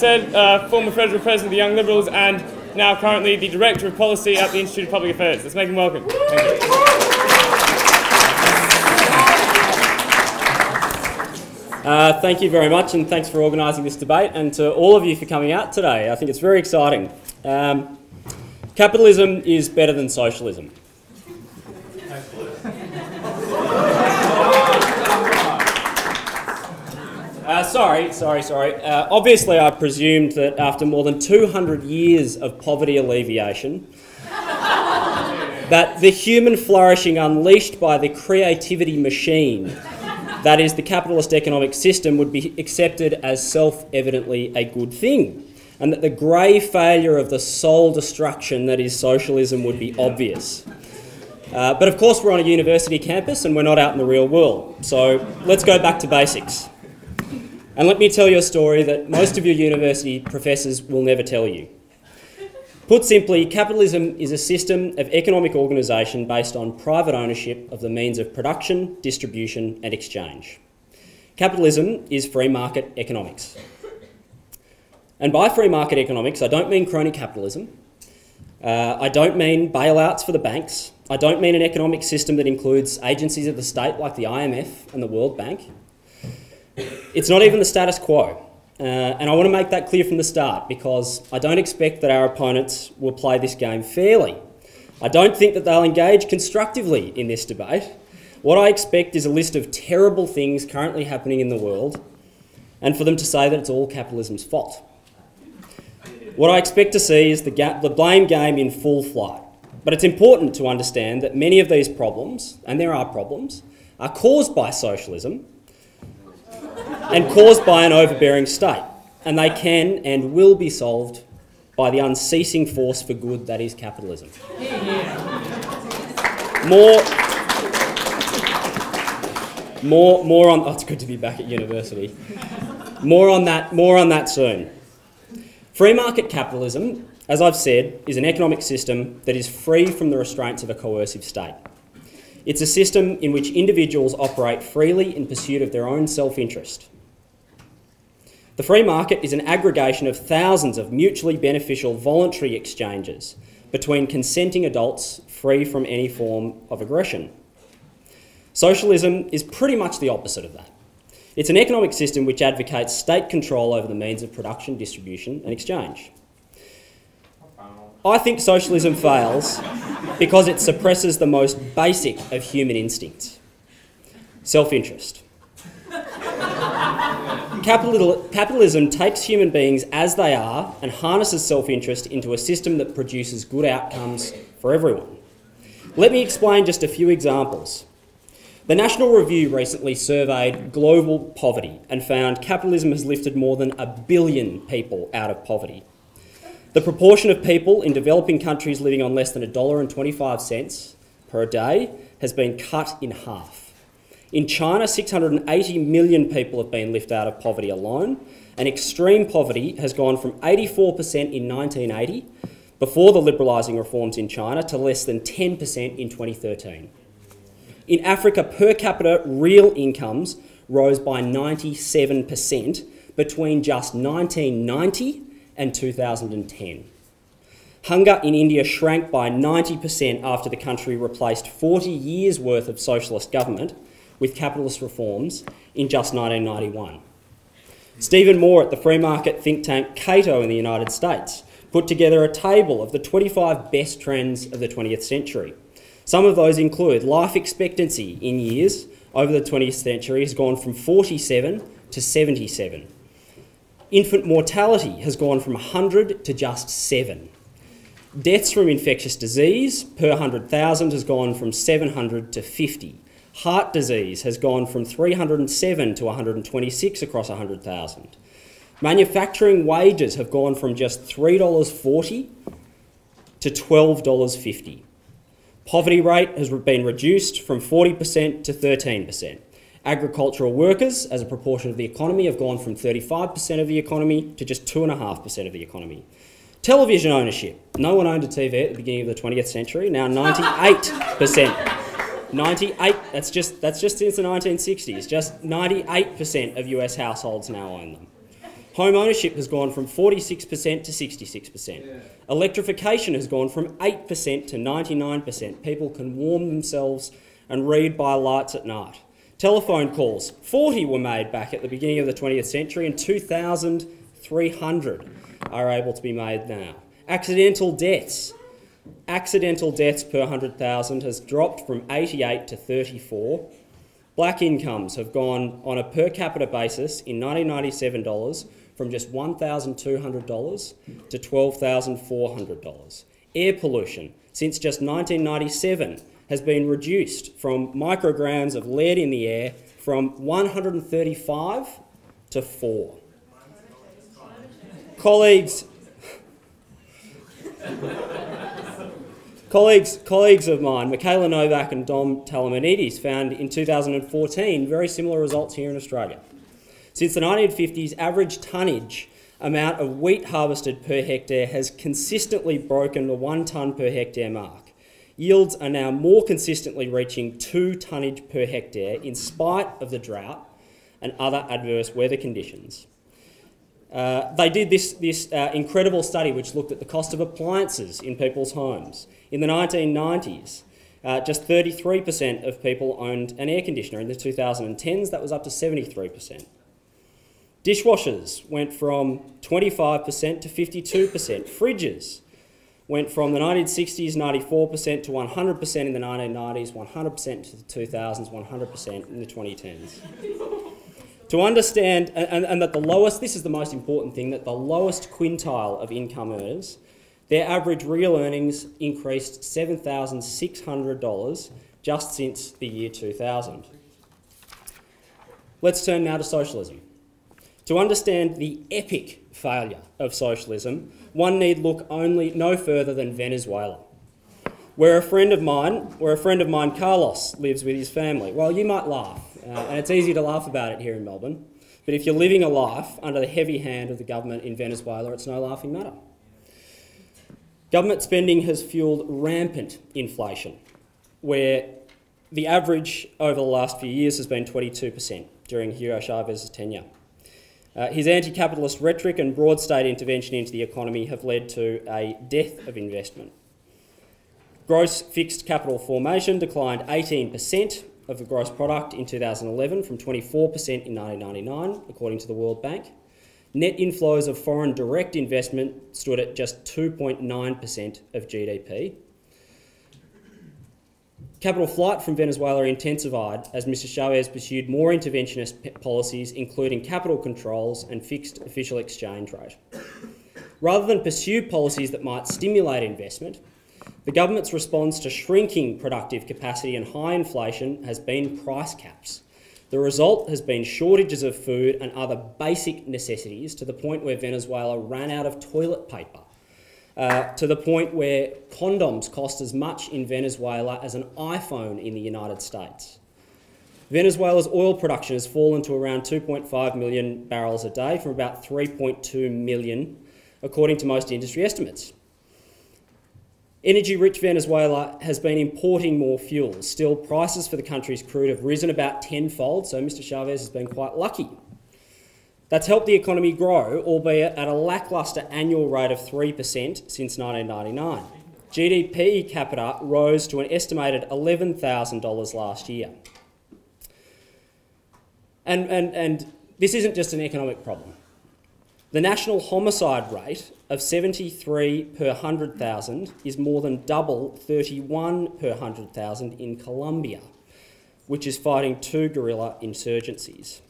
said, uh, former federal president of the Young Liberals and now currently the Director of Policy at the Institute of Public Affairs. Let's make him welcome. Thank you. Uh, thank you very much, and thanks for organising this debate, and to all of you for coming out today. I think it's very exciting. Um, capitalism is better than socialism. Uh, sorry, sorry, sorry. Uh, obviously, I presumed that after more than 200 years of poverty alleviation, that the human flourishing unleashed by the creativity machine that is, the capitalist economic system would be accepted as self evidently a good thing, and that the grey failure of the soul destruction that is socialism would be obvious. Uh, but of course, we're on a university campus and we're not out in the real world, so let's go back to basics. And let me tell you a story that most of your university professors will never tell you. Put simply, capitalism is a system of economic organisation based on private ownership of the means of production, distribution, and exchange. Capitalism is free market economics. And by free market economics, I don't mean crony capitalism. Uh, I don't mean bailouts for the banks. I don't mean an economic system that includes agencies of the state like the IMF and the World Bank. It's not even the status quo. Uh, and I want to make that clear from the start because I don't expect that our opponents will play this game fairly. I don't think that they'll engage constructively in this debate. What I expect is a list of terrible things currently happening in the world and for them to say that it's all capitalism's fault. What I expect to see is the, the blame game in full flight. But it's important to understand that many of these problems, and there are problems, are caused by socialism and caused by an overbearing state. And they can and will be solved by the unceasing force for good that is capitalism. More, more, more on. Oh, it's good to be back at university. More on that. More on that soon. Free market capitalism, as I've said, is an economic system that is free from the restraints of a coercive state. It's a system in which individuals operate freely in pursuit of their own self interest. The free market is an aggregation of thousands of mutually beneficial voluntary exchanges between consenting adults free from any form of aggression. Socialism is pretty much the opposite of that. It's an economic system which advocates state control over the means of production, distribution, and exchange. I think socialism fails because it suppresses the most basic of human instincts self interest. Capital, capitalism takes human beings as they are and harnesses self interest into a system that produces good outcomes for everyone. Let me explain just a few examples. The National Review recently surveyed global poverty and found capitalism has lifted more than a billion people out of poverty. The proportion of people in developing countries living on less than $1.25 per day has been cut in half. In China, 680 million people have been lifted out of poverty alone, and extreme poverty has gone from 84% in 1980, before the liberalising reforms in China, to less than 10% in 2013. In Africa, per capita real incomes rose by 97% between just 1990 and 2010. Hunger in India shrank by 90% after the country replaced 40 years' worth of socialist government with capitalist reforms in just 1991. Stephen Moore at the free market think tank Cato in the United States put together a table of the 25 best trends of the 20th century. Some of those include life expectancy in years over the 20th century has gone from 47 to 77. Infant mortality has gone from 100 to just 7. Deaths from infectious disease per 100,000 has gone from 700 to 50. Heart disease has gone from 307 to 126 across 100,000. Manufacturing wages have gone from just $3.40 to $12.50. Poverty rate has been reduced from 40% to 13%. Agricultural workers, as a proportion of the economy, have gone from 35% of the economy to just 2.5% of the economy. Television ownership. No one owned a TV at the beginning of the 20th century, now 98%. 98, that's just, that's just since the 1960s. Just 98% of US households now own them. Home ownership has gone from 46% to 66%. Electrification has gone from 8% to 99%. People can warm themselves and read by lights at night. Telephone calls, 40 were made back at the beginning of the 20th century, and 2,300 are able to be made now. Accidental deaths. Accidental deaths per 100,000 has dropped from 88 to 34. Black incomes have gone on a per capita basis in 1997 dollars from just $1,200 to $12,400. Air pollution since just 1997 has been reduced from micrograms of lead in the air from 135 to 4. Colleagues, colleagues, colleagues of mine, Mikayla Novak and Dom Talimanidis, found in 2014 very similar results here in Australia. Since the 1950s, average tonnage amount of wheat harvested per hectare has consistently broken the one tonne per hectare mark. Yields are now more consistently reaching two tonnage per hectare in spite of the drought and other adverse weather conditions. Uh, they did this, this uh, incredible study which looked at the cost of appliances in people's homes. In the 1990s, uh, just 33% of people owned an air conditioner. In the 2010s, that was up to 73%. Dishwashers went from 25% to 52%. Fridges went from the 1960s 94% to 100% in the 1990s, 100% to the 2000s, 100% in the 2010s. To understand, and, and, that the lowest, this is the most important thing, that the lowest quintile of income earners, their average real earnings increased $7,600 just since the year 2000. Let's turn now to socialism. To understand the epic failure of socialism, one need look only no further than Venezuela, where a friend of mine, where a friend of mine, Carlos, lives with his family. Well, you might laugh, uh, and it's easy to laugh about it here in Melbourne, but if you're living a life under the heavy hand of the government in Venezuela, it's no laughing matter. Government spending has fueled rampant inflation, where the average over the last few years has been 22% during Hugo Chavez's tenure. Uh, his anti capitalist rhetoric and broad state intervention into the economy have led to a death of investment. Gross fixed capital formation declined 18% of the gross product in 2011 from 24% in 1999, according to the World Bank. Net inflows of foreign direct investment stood at just 2.9% of GDP, Capital flight from Venezuela intensified as Mr Chavez pursued more interventionist policies, including capital controls and fixed official exchange rate. Rather than pursue policies that might stimulate investment, the government's response to shrinking productive capacity and high inflation has been price caps. The result has been shortages of food and other basic necessities to the point where Venezuela ran out of toilet paper uh, to the point where condoms cost as much in Venezuela as an iPhone in the United States. Venezuela's oil production has fallen to around 2.5 million barrels a day from about 3.2 million, according to most industry estimates. Energy rich Venezuela has been importing more fuel. Still, prices for the country's crude have risen about tenfold, so Mr Chavez has been quite lucky that's helped the economy grow, albeit at a lacklustre annual rate of 3% since 1999. GDP capita rose to an estimated $11,000 last year. And, and, and this isn't just an economic problem. The national homicide rate of 73 per 100,000 is more than double 31 per 100,000 in Colombia, which is fighting two guerrilla insurgencies.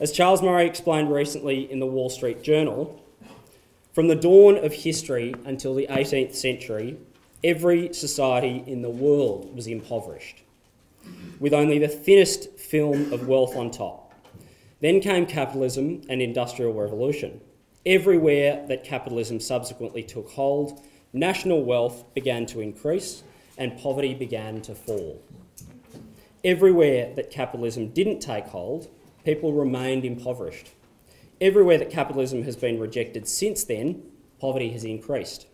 As Charles Murray explained recently in the Wall Street Journal, from the dawn of history until the 18th century, every society in the world was impoverished, with only the thinnest film of wealth on top. Then came capitalism and industrial revolution. Everywhere that capitalism subsequently took hold, national wealth began to increase and poverty began to fall. Everywhere that capitalism didn't take hold, people remained impoverished. Everywhere that capitalism has been rejected since then, poverty has increased.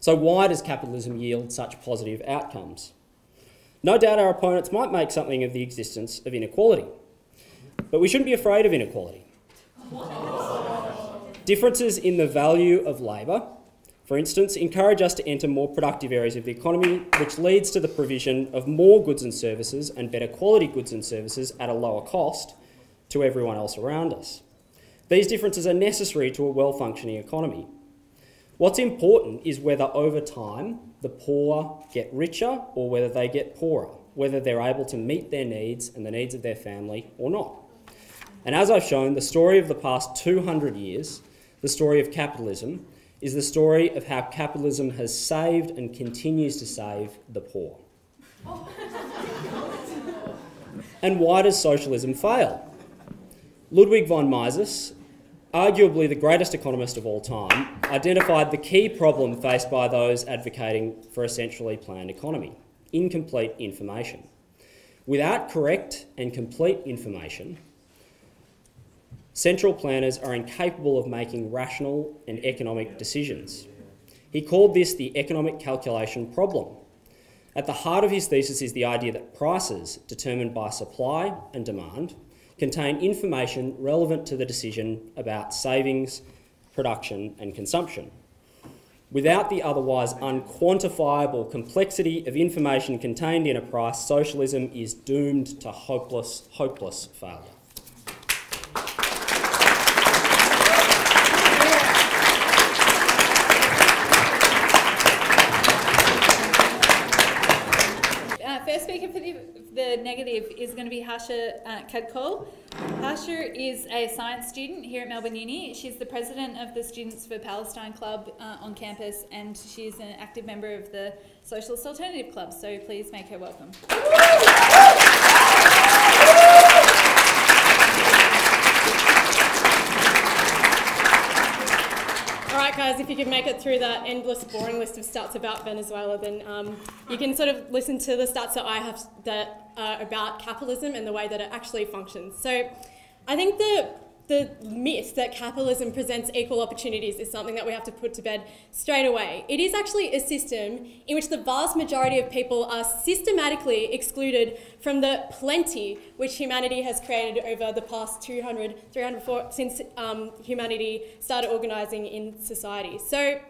So, why does capitalism yield such positive outcomes? No doubt our opponents might make something of the existence of inequality, but we shouldn't be afraid of inequality. Differences in the value of labour, for instance, encourage us to enter more productive areas of the economy, which leads to the provision of more goods and services and better quality goods and services at a lower cost to everyone else around us. These differences are necessary to a well functioning economy. What's important is whether over time the poor get richer or whether they get poorer, whether they're able to meet their needs and the needs of their family or not. And as I've shown, the story of the past 200 years, the story of capitalism, is the story of how capitalism has saved and continues to save the poor. and why does socialism fail? Ludwig von Mises arguably the greatest economist of all time, identified the key problem faced by those advocating for a centrally planned economy incomplete information. Without correct and complete information, central planners are incapable of making rational and economic decisions. He called this the economic calculation problem. At the heart of his thesis is the idea that prices, determined by supply and demand, contain information relevant to the decision about savings, production, and consumption. Without the otherwise unquantifiable complexity of information contained in a price, socialism is doomed to hopeless, hopeless failure. The negative is going to be Harsha uh, Kadkol. Harsha is a science student here at Melbourne Uni. She's the president of the Students for Palestine Club uh, on campus and she's an active member of the Socialist Alternative Club. So please make her welcome. Guys, if you can make it through that endless, boring list of stats about Venezuela, then um, you can sort of listen to the stats that I have that are about capitalism and the way that it actually functions. So, I think the the myth that capitalism presents equal opportunities is something that we have to put to bed straight away. It is actually a system in which the vast majority of people are systematically excluded from the plenty which humanity has created over the past 200, 300, since um, humanity started organising in society. So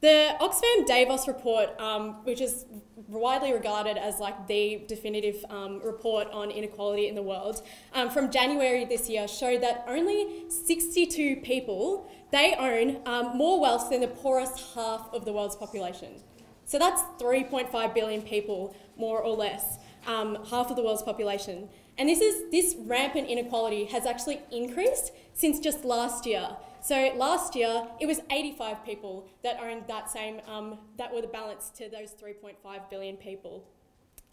the Oxfam Davos report, um, which is widely regarded as like the definitive um, report on inequality in the world, um, from January this year showed that only 62 people they own um, more wealth than the poorest half of the world's population. So that's 3.5 billion people, more or less, um, half of the world's population. And this is this rampant inequality has actually increased since just last year. So last year, it was 85 people that owned that same, um, that were the balance to those 3.5 billion people.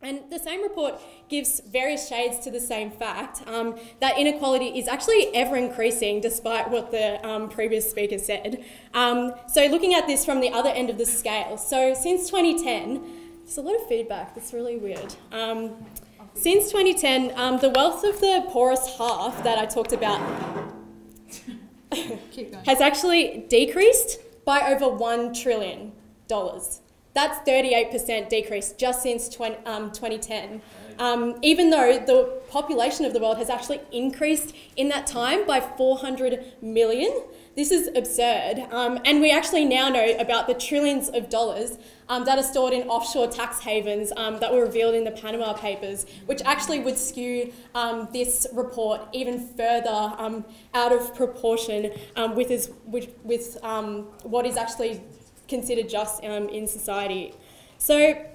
And the same report gives various shades to the same fact um, that inequality is actually ever increasing despite what the um, previous speaker said. Um, so, looking at this from the other end of the scale, so since 2010, there's a lot of feedback that's really weird. Um, since 2010, um, the wealth of the poorest half that I talked about has actually decreased by over $1 trillion. That's 38% decrease just since 20, um, 2010. Um, even though the population of the world has actually increased in that time by 400 million. This is absurd. Um, and we actually now know about the trillions of dollars um, that are stored in offshore tax havens um, that were revealed in the Panama Papers, which actually would skew um, this report even further um, out of proportion um, with, his, with, with what is actually considered just in society. So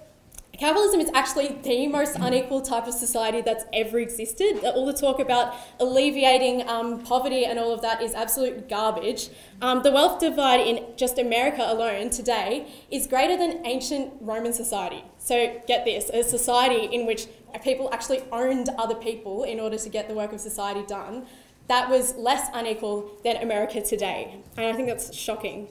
Capitalism is actually the most unequal type of society that's ever existed. All the talk about alleviating um, poverty and all of that is absolute garbage. Um, the wealth divide in just America alone today is greater than ancient Roman society. So get this, a society in which people actually owned other people in order to get the work of society done, that was less unequal than America today. And I think that's shocking.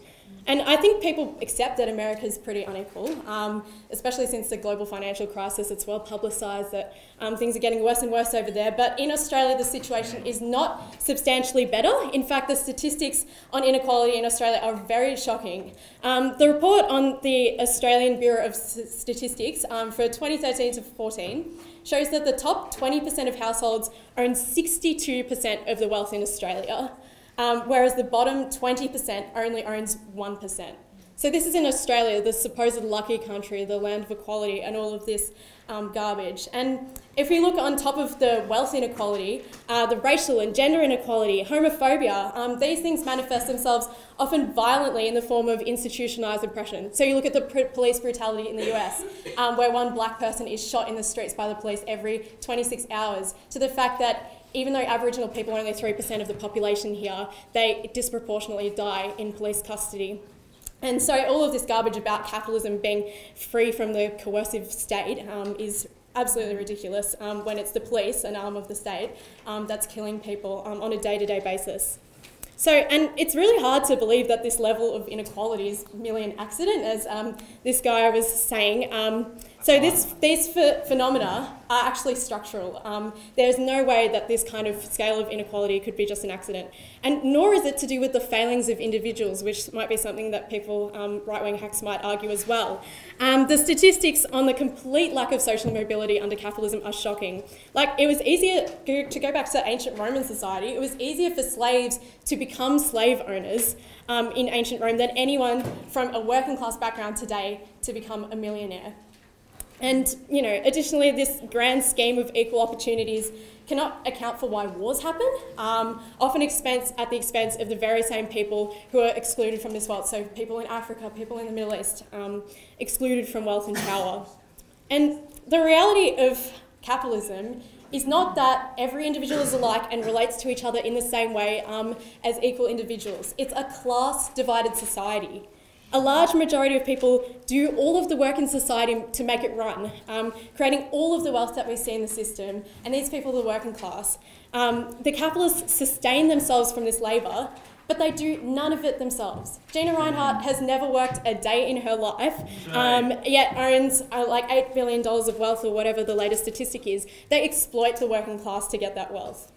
And I think people accept that America is pretty unequal, um, especially since the global financial crisis. It's well publicised that um, things are getting worse and worse over there. But in Australia, the situation is not substantially better. In fact, the statistics on inequality in Australia are very shocking. Um, the report on the Australian Bureau of Statistics um, for 2013 to 14 shows that the top 20% of households own 62% of the wealth in Australia. Um, whereas the bottom 20% only owns 1%. So this is in Australia, the supposed lucky country, the land of equality, and all of this um, garbage. And if we look on top of the wealth inequality, uh, the racial and gender inequality, homophobia, um, these things manifest themselves often violently in the form of institutionalised oppression. So you look at the police brutality in the US, um, where one black person is shot in the streets by the police every 26 hours, to the fact that even though Aboriginal people are only 3% of the population here, they disproportionately die in police custody. And so all of this garbage about capitalism being free from the coercive state um, is absolutely ridiculous um, when it's the police, an arm of the state, um, that's killing people um, on a day-to-day basis. So, and it's really hard to believe that this level of inequality is merely an accident, as um, this guy was saying. So this, these ph- phenomena are actually structural. Um, there's no way that this kind of scale of inequality could be just an accident. And nor is it to do with the failings of individuals, which might be something that people, um, right-wing hacks might argue as well. Um, the statistics on the complete lack of social mobility under capitalism are shocking. Like, it was easier, to go back to ancient Roman society, it was easier for slaves to become slave owners um, in ancient Rome than anyone from a working class background today to become a millionaire. And, you know, additionally, this grand scheme of equal opportunities cannot account for why wars happen, um, often expense at the expense of the very same people who are excluded from this wealth. So people in Africa, people in the Middle East, um, excluded from wealth and power. And the reality of capitalism is not that every individual is alike and relates to each other in the same way um, as equal individuals. It's a class divided society. A large majority of people do all of the work in society to make it run, um, creating all of the wealth that we see in the system, and these people are the working class. Um, the capitalists sustain themselves from this labour, but they do none of it themselves. Gina Rinehart has never worked a day in her life, um, yet owns uh, like $8 billion of wealth or whatever the latest statistic is. They exploit the working class to get that wealth.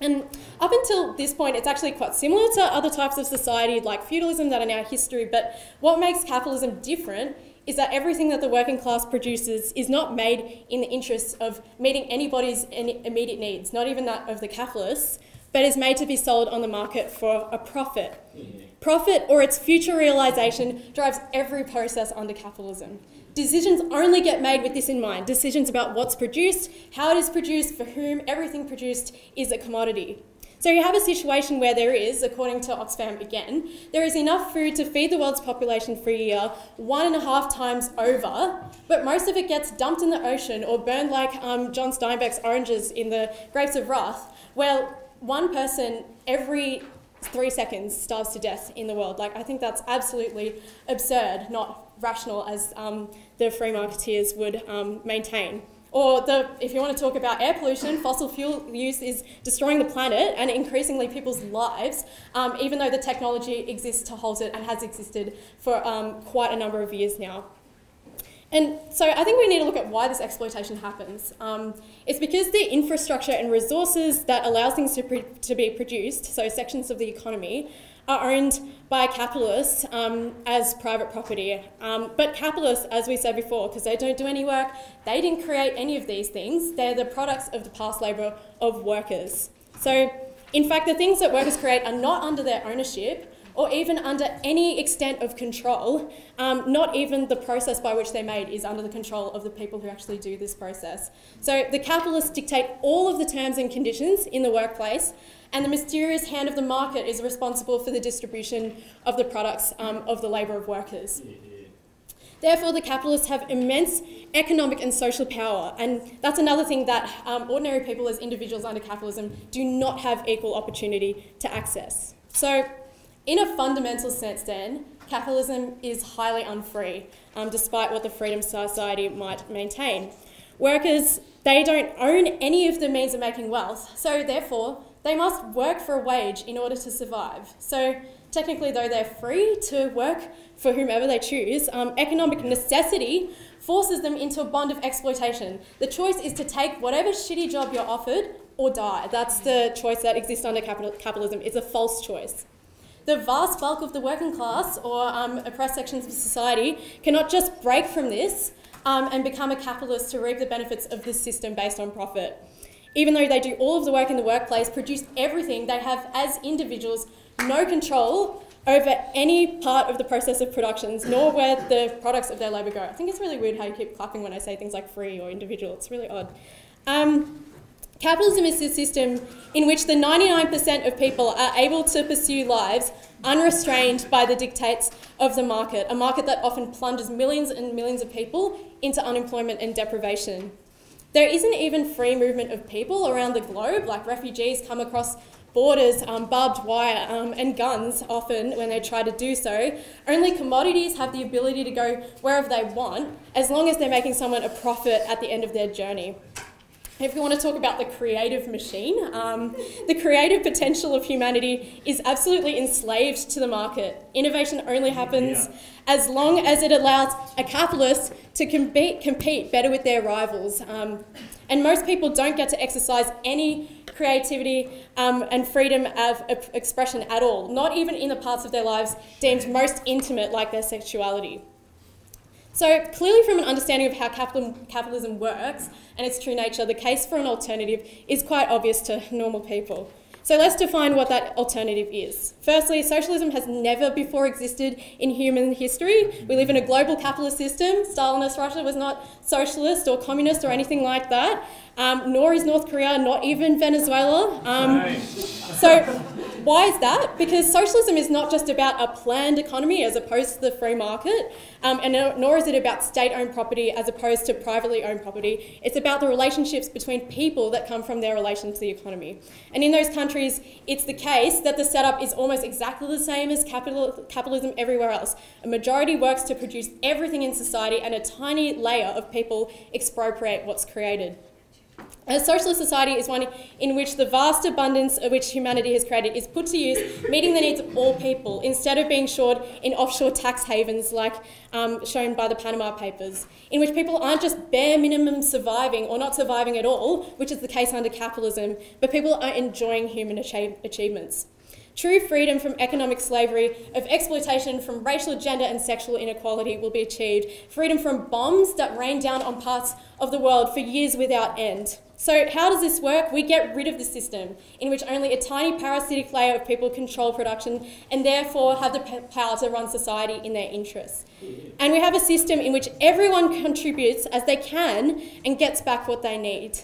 And up until this point, it's actually quite similar to other types of society like feudalism that are now history. But what makes capitalism different is that everything that the working class produces is not made in the interests of meeting anybody's immediate needs, not even that of the capitalists, but is made to be sold on the market for a profit. Mm-hmm. Profit or its future realization drives every process under capitalism. Decisions only get made with this in mind decisions about what's produced, how it is produced, for whom, everything produced is a commodity. So you have a situation where there is, according to Oxfam again, there is enough food to feed the world's population for a year one and a half times over, but most of it gets dumped in the ocean or burned like um, John Steinbeck's oranges in the Grapes of Wrath. Well, one person every three seconds starves to death in the world. Like, I think that's absolutely absurd, not rational as um, the free marketeers would um, maintain. Or the, if you want to talk about air pollution, fossil fuel use is destroying the planet and increasingly people's lives, um, even though the technology exists to halt it and has existed for um, quite a number of years now. And so I think we need to look at why this exploitation happens. Um, it's because the infrastructure and resources that allows things to, to be produced, so sections of the economy, are owned by capitalists um, as private property. Um, but capitalists, as we said before, because they don't do any work, they didn't create any of these things. They're the products of the past labour of workers. So, in fact, the things that workers create are not under their ownership or even under any extent of control. Um, not even the process by which they're made is under the control of the people who actually do this process. So the capitalists dictate all of the terms and conditions in the workplace, and the mysterious hand of the market is responsible for the distribution of the products um, of the labour of workers. Therefore, the capitalists have immense economic and social power, and that's another thing that um, ordinary people as individuals under capitalism do not have equal opportunity to access. So, in a fundamental sense, then, capitalism is highly unfree, um, despite what the Freedom Society might maintain. Workers, they don't own any of the means of making wealth, so therefore, they must work for a wage in order to survive. So, technically, though they're free to work for whomever they choose, um, economic necessity forces them into a bond of exploitation. The choice is to take whatever shitty job you're offered or die. That's the choice that exists under capital- capitalism. It's a false choice. The vast bulk of the working class or um, oppressed sections of society cannot just break from this um, and become a capitalist to reap the benefits of this system based on profit. Even though they do all of the work in the workplace, produce everything, they have, as individuals, no control over any part of the process of productions, nor where the products of their labour go. I think it's really weird how you keep clapping when I say things like free or individual. It's really odd. Um, capitalism is a system in which the 99% of people are able to pursue lives unrestrained by the dictates of the market, a market that often plunges millions and millions of people into unemployment and deprivation. There isn't even free movement of people around the globe, like refugees come across borders, um, barbed wire, um, and guns often when they try to do so. Only commodities have the ability to go wherever they want, as long as they're making someone a profit at the end of their journey. If we want to talk about the creative machine, um, the creative potential of humanity is absolutely enslaved to the market. Innovation only happens yeah. as long as it allows a capitalist to compete, compete better with their rivals. Um, and most people don't get to exercise any creativity um, and freedom of expression at all, not even in the parts of their lives deemed most intimate, like their sexuality. So, clearly, from an understanding of how capitalism works and its true nature, the case for an alternative is quite obvious to normal people. So, let's define what that alternative is. Firstly, socialism has never before existed in human history. We live in a global capitalist system. Stalinist Russia was not socialist or communist or anything like that, um, nor is North Korea, not even Venezuela. Um, so, why is that? Because socialism is not just about a planned economy as opposed to the free market, um, and nor is it about state owned property as opposed to privately owned property. It's about the relationships between people that come from their relation to the economy. And in those countries, it's the case that the setup is almost exactly the same as capital, capitalism everywhere else. A majority works to produce everything in society, and a tiny layer of people expropriate what's created. A socialist society is one in which the vast abundance of which humanity has created is put to use, meeting the needs of all people, instead of being shored in offshore tax havens like um, shown by the Panama Papers, in which people aren't just bare minimum surviving or not surviving at all, which is the case under capitalism, but people are enjoying human achieve achievements. True freedom from economic slavery, of exploitation from racial, gender, and sexual inequality will be achieved. Freedom from bombs that rain down on parts of the world for years without end. So, how does this work? We get rid of the system in which only a tiny parasitic layer of people control production and therefore have the power to run society in their interests. And we have a system in which everyone contributes as they can and gets back what they need.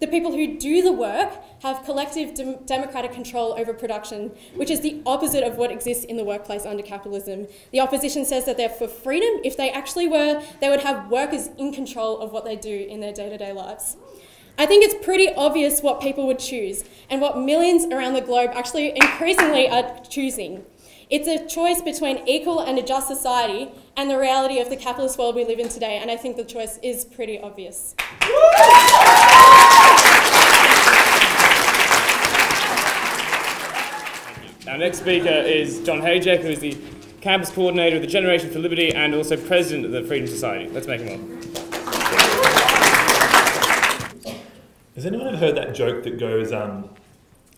The people who do the work have collective dem democratic control over production, which is the opposite of what exists in the workplace under capitalism. The opposition says that they're for freedom. If they actually were, they would have workers in control of what they do in their day to day lives. I think it's pretty obvious what people would choose and what millions around the globe actually increasingly are choosing. It's a choice between equal and a just society and the reality of the capitalist world we live in today, and I think the choice is pretty obvious. Our next speaker is John Hayek, who is the campus coordinator of the Generation for Liberty and also president of the Freedom Society. Let's make him welcome. Has anyone ever heard that joke that goes, um,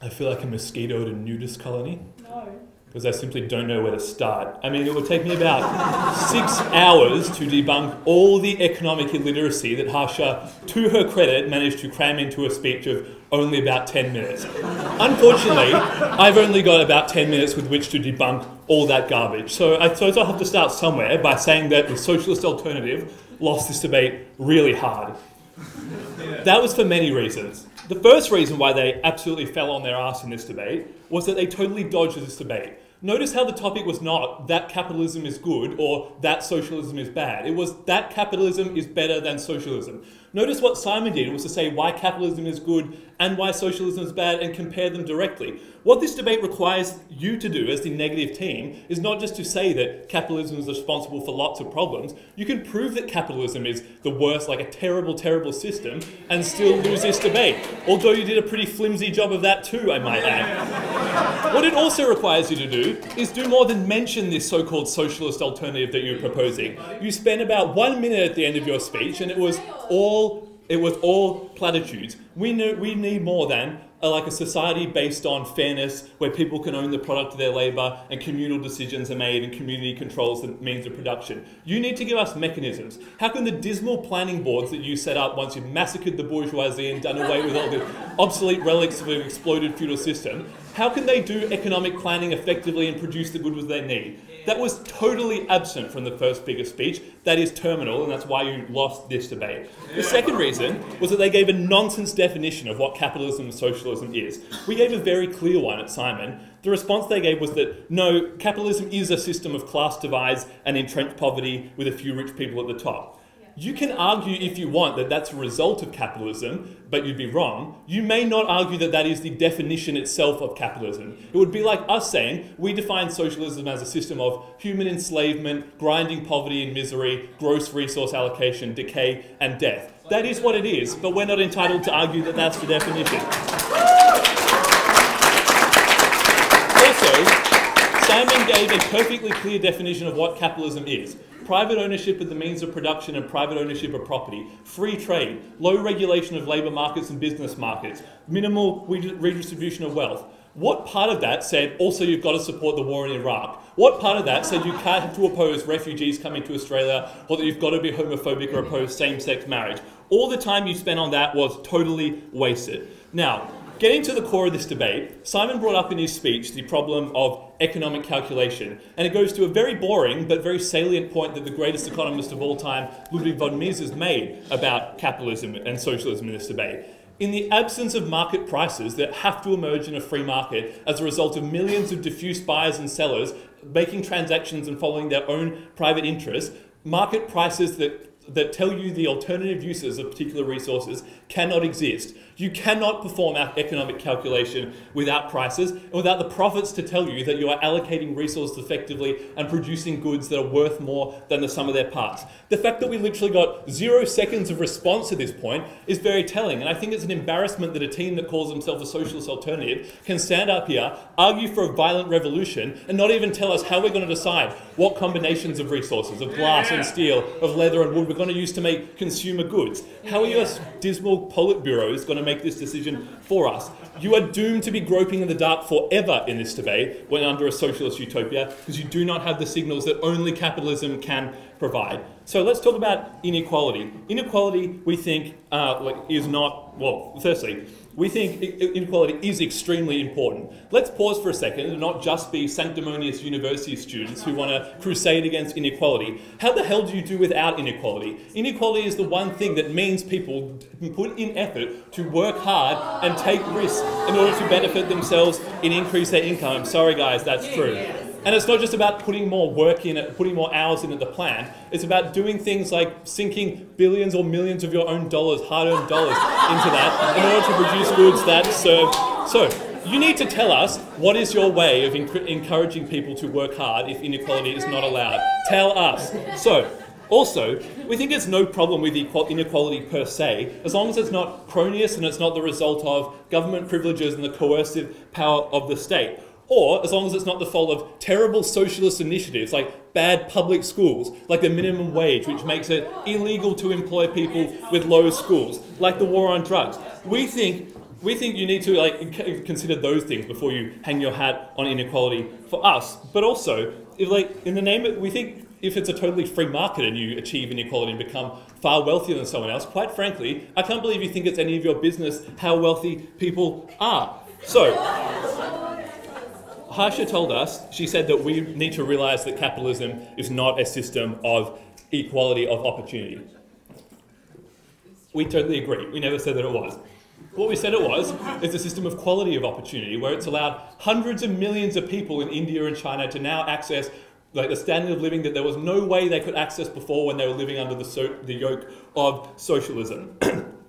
I feel like a mosquito at a nudist colony? No because I simply don't know where to start. I mean, it would take me about six hours to debunk all the economic illiteracy that Harsha, to her credit, managed to cram into a speech of only about 10 minutes. Unfortunately, I've only got about 10 minutes with which to debunk all that garbage. So I suppose I'll have to start somewhere by saying that the socialist alternative lost this debate really hard. That was for many reasons. The first reason why they absolutely fell on their ass in this debate was that they totally dodged this debate. Notice how the topic was not that capitalism is good or that socialism is bad. It was that capitalism is better than socialism. Notice what Simon did was to say why capitalism is good and why socialism is bad and compare them directly. What this debate requires you to do as the negative team is not just to say that capitalism is responsible for lots of problems. You can prove that capitalism is the worst, like a terrible, terrible system, and still lose this debate. Although you did a pretty flimsy job of that too, I might add. what it also requires you to do is do more than mention this so called socialist alternative that you're proposing. You spent about one minute at the end of your speech, and it was all It was all platitudes. We know we need more than a, like a society based on fairness, where people can own the product of their labour and communal decisions are made and community controls the means of production. You need to give us mechanisms. How can the dismal planning boards that you set up once you've massacred the bourgeoisie and done away with all the obsolete relics of an exploded feudal system, how can they do economic planning effectively and produce the goods they need? That was totally absent from the first speaker's speech. That is terminal, and that's why you lost this debate. The second reason was that they gave a nonsense definition of what capitalism and socialism is. We gave a very clear one at Simon. The response they gave was that no, capitalism is a system of class divides and entrenched poverty with a few rich people at the top. You can argue if you want that that's a result of capitalism, but you'd be wrong. You may not argue that that is the definition itself of capitalism. It would be like us saying we define socialism as a system of human enslavement, grinding poverty and misery, gross resource allocation, decay, and death. That is what it is, but we're not entitled to argue that that's the definition. Also, Simon gave a perfectly clear definition of what capitalism is private ownership of the means of production and private ownership of property, free trade, low regulation of labour markets and business markets, minimal redistribution of wealth. What part of that said also you've got to support the war in Iraq? What part of that said you can't have to oppose refugees coming to Australia or that you've got to be homophobic or oppose same sex marriage? All the time you spent on that was totally wasted. Now, Getting to the core of this debate, Simon brought up in his speech the problem of economic calculation, and it goes to a very boring but very salient point that the greatest economist of all time, Ludwig von Mises, made about capitalism and socialism in this debate. In the absence of market prices that have to emerge in a free market as a result of millions of diffuse buyers and sellers making transactions and following their own private interests, market prices that that tell you the alternative uses of particular resources cannot exist. You cannot perform our economic calculation without prices and without the profits to tell you that you are allocating resources effectively and producing goods that are worth more than the sum of their parts. The fact that we literally got zero seconds of response at this point is very telling, and I think it's an embarrassment that a team that calls themselves a socialist alternative can stand up here, argue for a violent revolution, and not even tell us how we're going to decide what combinations of resources, of glass and steel, of leather and wood, we're going to use to make consumer goods. How are your dismal Politburos going to make this decision for us? You are doomed to be groping in the dark forever in this debate when under a socialist utopia because you do not have the signals that only capitalism can provide. So let's talk about inequality. Inequality, we think, uh, is not, well, firstly, we think inequality is extremely important. Let's pause for a second and not just be sanctimonious university students who want to crusade against inequality. How the hell do you do without inequality? Inequality is the one thing that means people put in effort to work hard and take risks in order to benefit themselves and increase their income. sorry, guys, that's true. And it's not just about putting more work in it, putting more hours in at the plant. It's about doing things like sinking billions or millions of your own dollars, hard-earned dollars, into that in order to produce goods that serve. So, you need to tell us what is your way of encouraging people to work hard if inequality is not allowed. Tell us. So, also, we think it's no problem with inequality per se, as long as it's not cronyist and it's not the result of government privileges and the coercive power of the state or as long as it's not the fault of terrible socialist initiatives like bad public schools, like the minimum wage, which makes it illegal to employ people with low schools, like the war on drugs. We think we think you need to like consider those things before you hang your hat on inequality for us. But also, if like in the name of, we think if it's a totally free market and you achieve inequality and become far wealthier than someone else, quite frankly, I can't believe you think it's any of your business how wealthy people are. So, Harsha told us, she said that we need to realize that capitalism is not a system of equality of opportunity. We totally agree. We never said that it was. What we said it was is a system of quality of opportunity where it's allowed hundreds of millions of people in India and China to now access like the standard of living that there was no way they could access before when they were living under the, so, the yoke of socialism.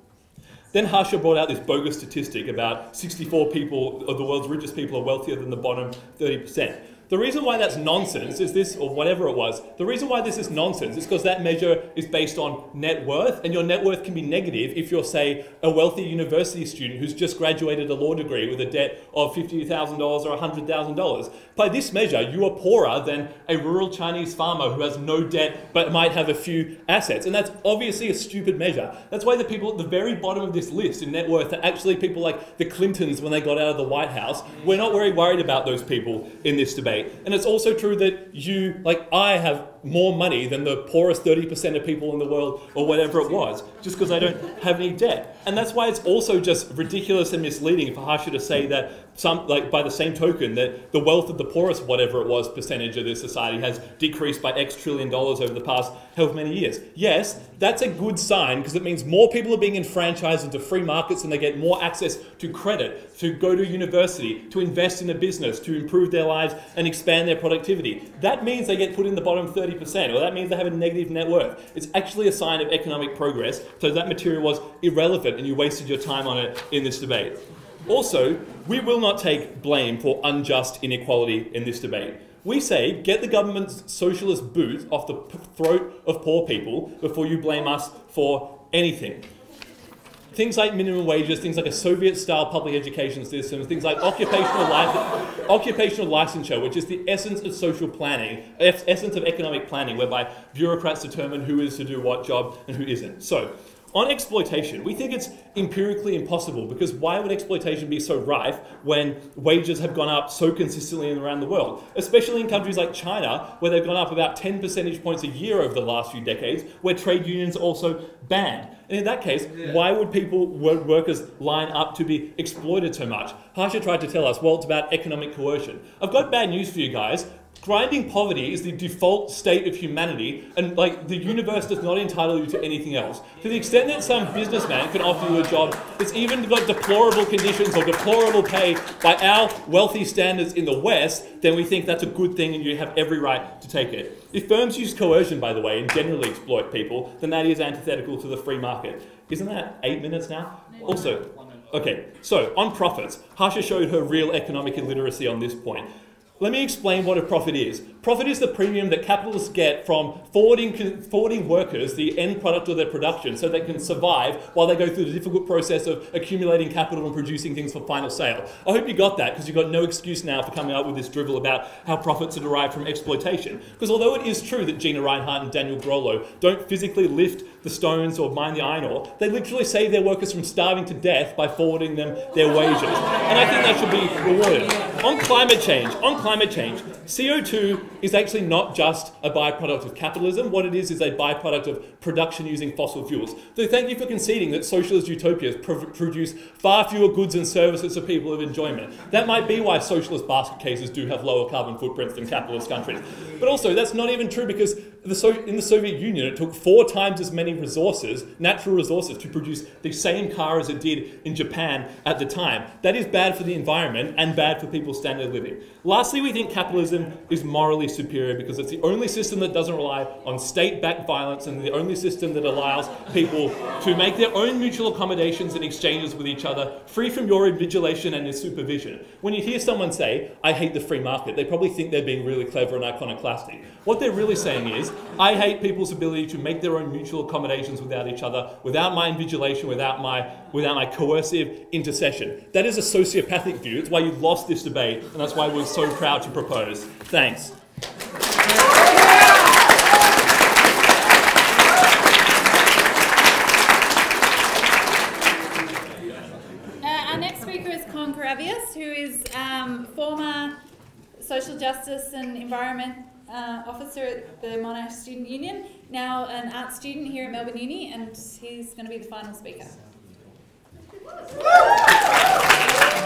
Then Harsha brought out this bogus statistic about 64 people of the world's richest people are wealthier than the bottom 30%. The reason why that's nonsense is this, or whatever it was, the reason why this is nonsense is because that measure is based on net worth, and your net worth can be negative if you're, say, a wealthy university student who's just graduated a law degree with a debt of $50,000 or $100,000. By this measure, you are poorer than a rural Chinese farmer who has no debt but might have a few assets. And that's obviously a stupid measure. That's why the people at the very bottom of this list in net worth are actually people like the Clintons when they got out of the White House. We're not very worried about those people in this debate. And it's also true that you, like I, have more money than the poorest 30% of people in the world or whatever it was, just because I don't have any debt. And that's why it's also just ridiculous and misleading for Harsha to say that some, like by the same token, that the wealth of the poorest, whatever it was, percentage of this society has decreased by X trillion dollars over the past however many years. Yes, that's a good sign because it means more people are being enfranchised into free markets and they get more access to credit, to go to university, to invest in a business, to improve their lives and expand their productivity. That means they get put in the bottom 30%, or that means they have a negative net worth. It's actually a sign of economic progress, so that material was irrelevant and you wasted your time on it in this debate. Also, we will not take blame for unjust inequality in this debate. We say get the government's socialist boot off the throat of poor people before you blame us for anything. Things like minimum wages, things like a Soviet style public education system, things like occupational, occupational licensure, which is the essence of social planning, essence of economic planning, whereby bureaucrats determine who is to do what job and who isn't. So, on exploitation, we think it's empirically impossible because why would exploitation be so rife when wages have gone up so consistently around the world? Especially in countries like China, where they've gone up about 10 percentage points a year over the last few decades, where trade unions are also banned. And in that case, why would people, workers, line up to be exploited so much? Harsha tried to tell us, well, it's about economic coercion. I've got bad news for you guys. Grinding poverty is the default state of humanity, and like the universe does not entitle you to anything else. To the extent that some businessman can offer you a job that's even got deplorable conditions or deplorable pay by our wealthy standards in the West, then we think that's a good thing and you have every right to take it. If firms use coercion, by the way, and generally exploit people, then that is antithetical to the free market. Isn't that eight minutes now? Also, okay, so on profits, Harsha showed her real economic illiteracy on this point. Let me explain what a profit is. Profit is the premium that capitalists get from forwarding, forwarding workers the end product of their production so they can survive while they go through the difficult process of accumulating capital and producing things for final sale. I hope you got that because you've got no excuse now for coming up with this drivel about how profits are derived from exploitation. Because although it is true that Gina Rinehart and Daniel Grollo don't physically lift the stones or mine the iron ore, they literally save their workers from starving to death by forwarding them their wages. And I think that should be rewarded. On climate change, on climate change, CO2 is actually not just a byproduct of capitalism. What it is is a byproduct of production using fossil fuels. So thank you for conceding that socialist utopias pr- produce far fewer goods and services for people of enjoyment. That might be why socialist basket cases do have lower carbon footprints than capitalist countries. But also, that's not even true because the so- in the Soviet Union, it took four times as many resources, natural resources, to produce the same car as it did in Japan at the time. That is bad for the environment and bad for people's standard of living. Lastly, we think capitalism is morally superior because it's the only system that doesn't rely on state backed violence and the only system that allows people to make their own mutual accommodations and exchanges with each other, free from your invigilation and your supervision. When you hear someone say, I hate the free market, they probably think they're being really clever and iconoclastic. What they're really saying is, I hate people's ability to make their own mutual accommodations without each other, without my invigilation, without my, without my coercive intercession. That is a sociopathic view. It's why you lost this debate, and that's why we're so proud to propose. Thanks. Uh, our next speaker is Con Carabias, who is um, former social justice and environment uh, officer at the Monash Student Union, now an art student here at Melbourne Uni, and he's going to be the final speaker.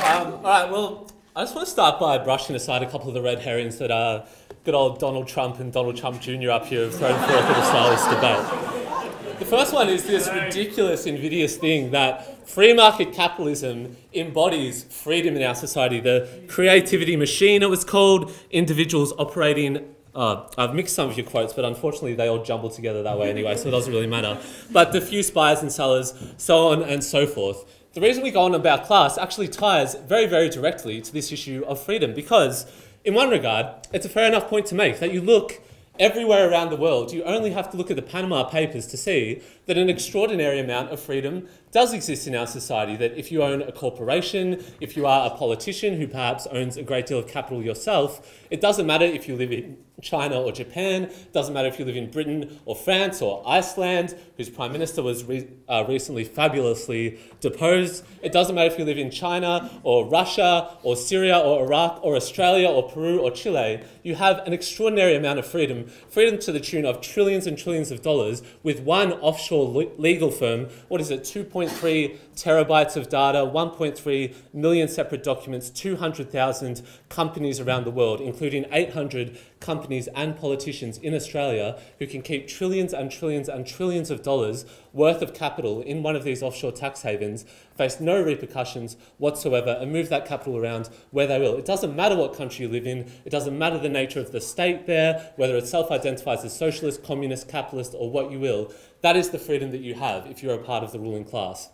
Um, all right, well, I just want to start by brushing aside a couple of the red herrings that uh, good old Donald Trump and Donald Trump Jr. up here have thrown forth at the start debate. The first one is this ridiculous, invidious thing that free market capitalism embodies freedom in our society. The creativity machine, it was called, individuals operating uh, I've mixed some of your quotes, but unfortunately they all jumble together that way anyway, so it doesn't really matter. But the few buyers and sellers, so on and so forth. The reason we go on about class actually ties very, very directly to this issue of freedom because In one regard, it's a fair enough point to make that you look everywhere around the world, you only have to look at the Panama Papers to see that an extraordinary amount of freedom does exist in our society. That if you own a corporation, if you are a politician who perhaps owns a great deal of capital yourself, it doesn't matter if you live in China or Japan, doesn't matter if you live in Britain or France or Iceland, whose prime minister was re- uh, recently fabulously deposed. It doesn't matter if you live in China or Russia or Syria or Iraq or Australia or Peru or Chile. You have an extraordinary amount of freedom, freedom to the tune of trillions and trillions of dollars with one offshore le- legal firm. What is it? 2.3 terabytes of data, 1.3 million separate documents, 200,000 companies around the world, including 800 companies and politicians in Australia who can keep trillions and trillions and trillions of dollars worth of capital in one of these offshore tax havens, face no repercussions whatsoever, and move that capital around where they will. It doesn't matter what country you live in, it doesn't matter the nature of the state there, whether it self identifies as socialist, communist, capitalist, or what you will. That is the freedom that you have if you're a part of the ruling class.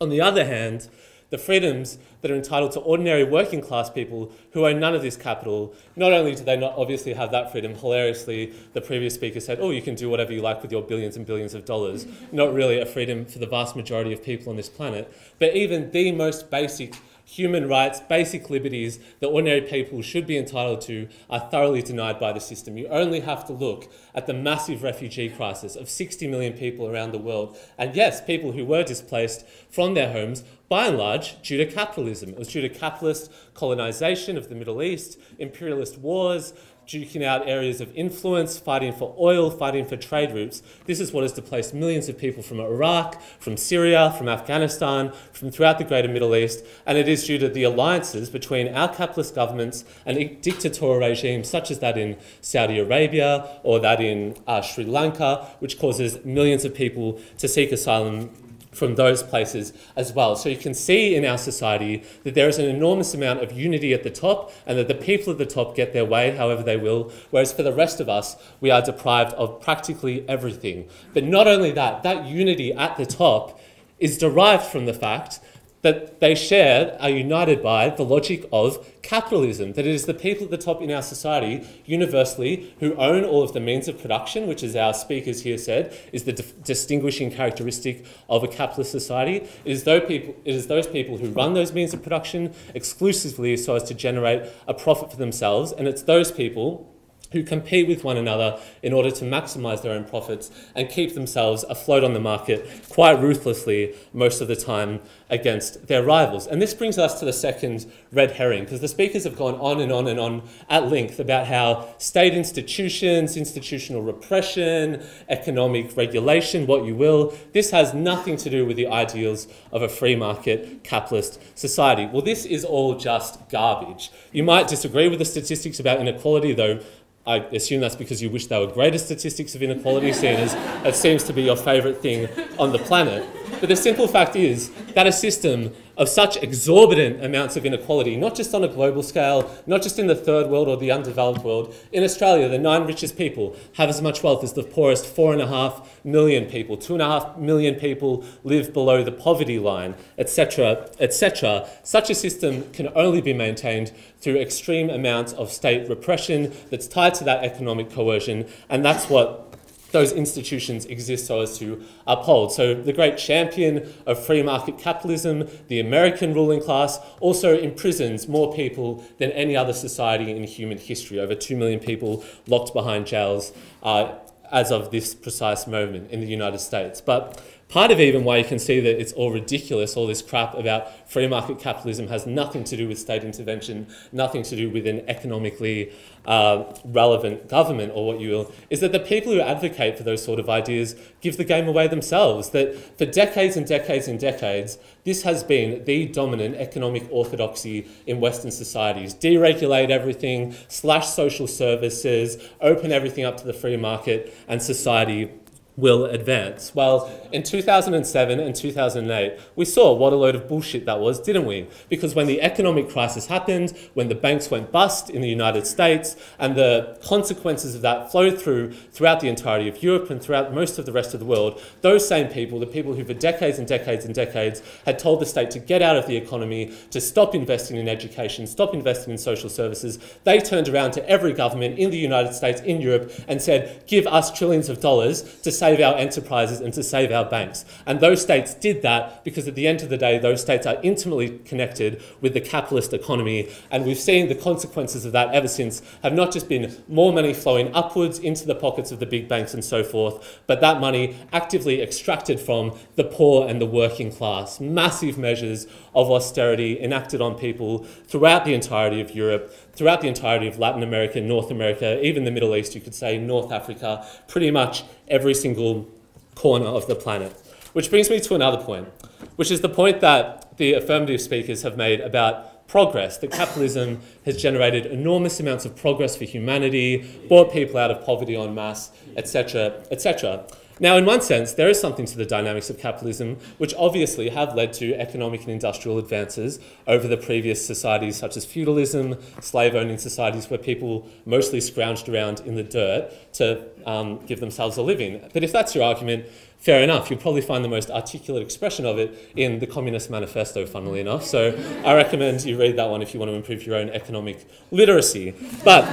On the other hand, the freedoms that are entitled to ordinary working class people who own none of this capital, not only do they not obviously have that freedom, hilariously, the previous speaker said, oh, you can do whatever you like with your billions and billions of dollars. Not really a freedom for the vast majority of people on this planet, but even the most basic human rights, basic liberties that ordinary people should be entitled to are thoroughly denied by the system. You only have to look at the massive refugee crisis of 60 million people around the world. And yes, people who were displaced from their homes, by and large, due to capitalism. It was due to capitalist colonization of the Middle East, imperialist wars, duking out areas of influence, fighting for oil, fighting for trade routes. This is what has displaced millions of people from Iraq, from Syria, from Afghanistan, from throughout the greater Middle East, and it is due to the alliances between our capitalist governments and dictatorial regimes such as that in Saudi Arabia or that in uh, Sri Lanka, which causes millions of people to seek asylum from those places as well. So you can see in our society that there is an enormous amount of unity at the top and that the people at the top get their way however they will, whereas for the rest of us, we are deprived of practically everything. But not only that, that unity at the top is derived from the fact that they share, are united by the logic of capitalism, that it is the people at the top in our society, universally, who own all of the means of production, which, as our speakers here said, is the distinguishing characteristic of a capitalist society. It is, those people, it is those people who run those means of production exclusively so as to generate a profit for themselves, and it's those people who compete with one another in order to maximize their own profits and keep themselves afloat on the market quite ruthlessly most of the time against their rivals. And this brings us to the second red herring, because the speakers have gone on and on and on at length about how state institutions, institutional repression, economic regulation, what you will, this has nothing to do with the ideals of a free market capitalist society. Well, this is all just garbage. You might disagree with the statistics about inequality, though I assume that's because you wish there were greater statistics of inequality, seeing as it seems to be your favourite thing on the planet. But the simple fact is that a system of such exorbitant amounts of inequality, not just on a global scale, not just in the third world or the undeveloped world. In Australia, the nine richest people have as much wealth as the poorest four and a half million people. Two and a half million people live below the poverty line, etc., etc. Such a system can only be maintained through extreme amounts of state repression that's tied to that economic coercion, and that's what those institutions exist so as to uphold. So, the great champion of free market capitalism, the American ruling class, also imprisons more people than any other society in human history. Over 2 million people locked behind jails uh, as of this precise moment in the United States. But part of even why you can see that it's all ridiculous, all this crap about free market capitalism has nothing to do with state intervention, nothing to do with an economically uh, relevant government or what you will, is that the people who advocate for those sort of ideas give the game away themselves. That for decades and decades and decades, this has been the dominant economic orthodoxy in Western societies. Deregulate everything, slash social services, open everything up to the free market, and society will advance. Well, in 2007 and 2008, we saw what a load of bullshit that was, didn't we? Because when the economic crisis happened, when the banks went bust in the United States, and the consequences of that flowed through throughout the entirety of Europe and throughout most of the rest of the world, those same people, the people who for decades and decades and decades had told the state to get out of the economy, to stop investing in education, stop investing in social services, they turned around to every government in the United States, in Europe, and said, give us trillions of dollars to save our enterprises and to save our banks. And those states did that because at the end of the day, those states are intimately connected with the capitalist economy. And we've seen the consequences of that ever since have not just been more money flowing upwards into the pockets of the big banks and so forth, but that money actively extracted from the poor and the working class. Massive measures of austerity enacted on people throughout the entirety of Europe, throughout the entirety of Latin America, North America, even the Middle East, you could say, North Africa, pretty much every single corner of the planet. Which brings me to another point, which is the point that the affirmative speakers have made about progress, that capitalism has generated enormous amounts of progress for humanity, brought people out of poverty en masse, etc., etc. Now, in one sense, there is something to the dynamics of capitalism, which obviously have led to economic and industrial advances over the previous societies, such as feudalism, slave owning societies, where people mostly scrounged around in the dirt to um, give themselves a living. But if that's your argument, fair enough. You'll probably find the most articulate expression of it in the Communist Manifesto, funnily enough. So I recommend you read that one if you want to improve your own economic literacy. But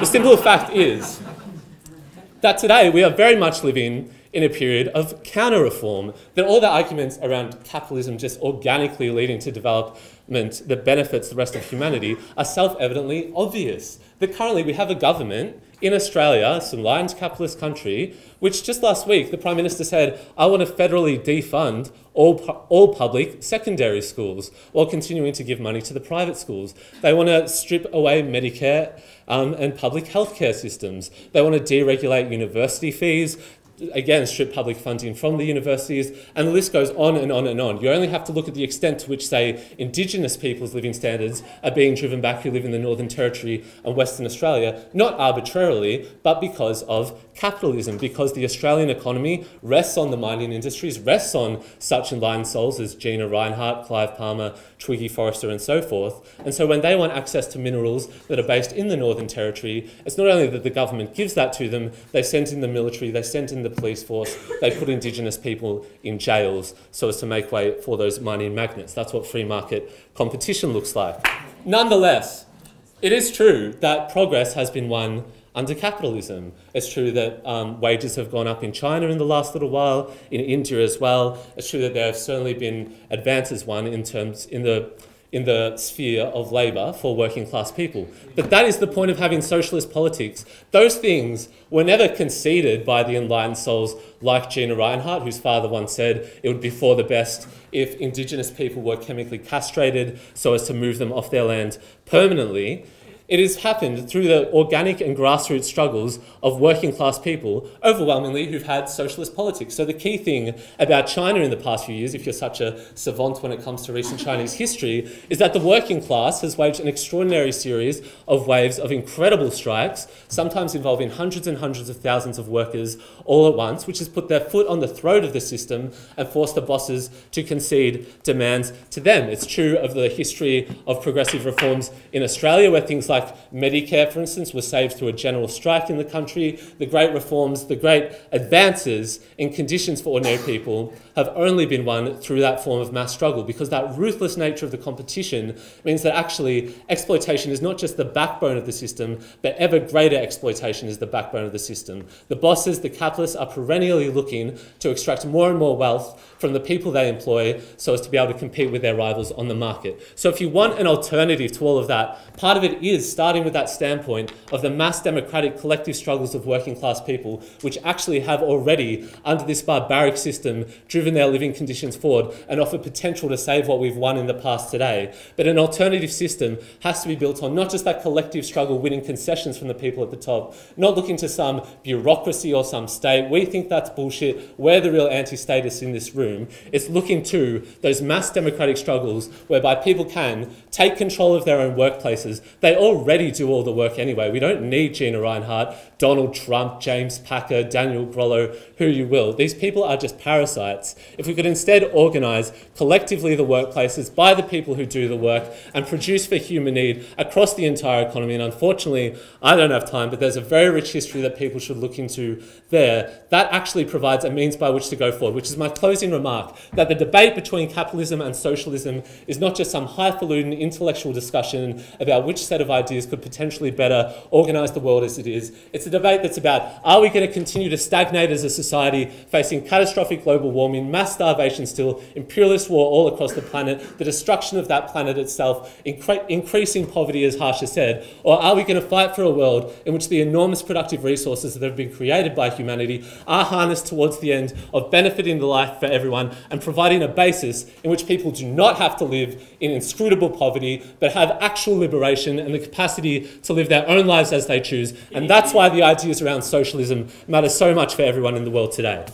the simple fact is that today we are very much living in a period of counter reform, that all the arguments around capitalism just organically leading to development that benefits the rest of humanity are self evidently obvious. That currently we have a government in Australia, some lion's capitalist country, which just last week the Prime Minister said, I want to federally defund all, pu- all public secondary schools while continuing to give money to the private schools. They want to strip away Medicare um, and public healthcare systems. They want to deregulate university fees again, strip public funding from the universities, and the list goes on and on and on. You only have to look at the extent to which, say, Indigenous people's living standards are being driven back who live in the Northern Territory and Western Australia, not arbitrarily, but because of capitalism, because the Australian economy rests on the mining industries, rests on such enlightened souls as Gina Rinehart, Clive Palmer, Twiggy Forrester, and so forth. And so when they want access to minerals that are based in the Northern Territory, it's not only that the government gives that to them, they send in the military, they send in the police force, they put Indigenous people in jails so as to make way for those mining magnates. That's what free market competition looks like. Nonetheless, it is true that progress has been won under capitalism. It's true that um, wages have gone up in China in the last little while, in India as well. It's true that there have certainly been advances won in terms in the in the sphere of labour for working class people. But that is the point of having socialist politics. Those things were never conceded by the enlightened souls like Gina Rinehart, whose father once said it would be for the best if Indigenous people were chemically castrated so as to move them off their land permanently. It has happened through the organic and grassroots struggles of working class people, overwhelmingly who've had socialist politics. So, the key thing about China in the past few years, if you're such a savant when it comes to recent Chinese history, is that the working class has waged an extraordinary series of waves of incredible strikes, sometimes involving hundreds and hundreds of thousands of workers all at once, which has put their foot on the throat of the system and forced the bosses to concede demands to them. It's true of the history of progressive reforms in Australia, where things like like Medicare, for instance, was saved through a general strike in the country. The great reforms, the great advances in conditions for ordinary people have only been won through that form of mass struggle because that ruthless nature of the competition means that actually exploitation is not just the backbone of the system, but ever greater exploitation is the backbone of the system. The bosses, the capitalists, are perennially looking to extract more and more wealth from the people they employ so as to be able to compete with their rivals on the market. So if you want an alternative to all of that, part of it is starting with that standpoint of the mass democratic collective struggles of working class people, which actually have already, under this barbaric system, driven their living conditions forward and offer potential to save what we've won in the past today. But an alternative system has to be built on not just that collective struggle winning concessions from the people at the top, not looking to some bureaucracy or some state. We think that's bullshit. We're the real anti statists in this room. It's looking to those mass democratic struggles whereby people can take control of their own workplaces. They already do all the work anyway. We don't need Gina Rinehart Donald Trump, James Packer, Daniel Grollo, who you will. These people are just parasites. If we could instead organise collectively the workplaces by the people who do the work and produce for human need across the entire economy, and unfortunately, I don't have time, but there's a very rich history that people should look into there, that actually provides a means by which to go forward, which is my closing remark that the debate between capitalism and socialism is not just some highfalutin intellectual discussion about which set of ideas could potentially better organise the world as it is. It's a debate that's about are we going to continue to stagnate as a society facing catastrophic global warming, mass starvation still, imperialist war all across the planet, the destruction of that planet itself, incre- increasing poverty, as Harsha said, or are we going to fight for a world in which the enormous productive resources that have been created by humanity are harnessed towards the end of benefiting the life for everyone and providing a basis in which people do not have to live in inscrutable poverty but have actual liberation and the capacity to live their own lives as they choose. And that's why the ideas around socialism matter so much for everyone in the world today.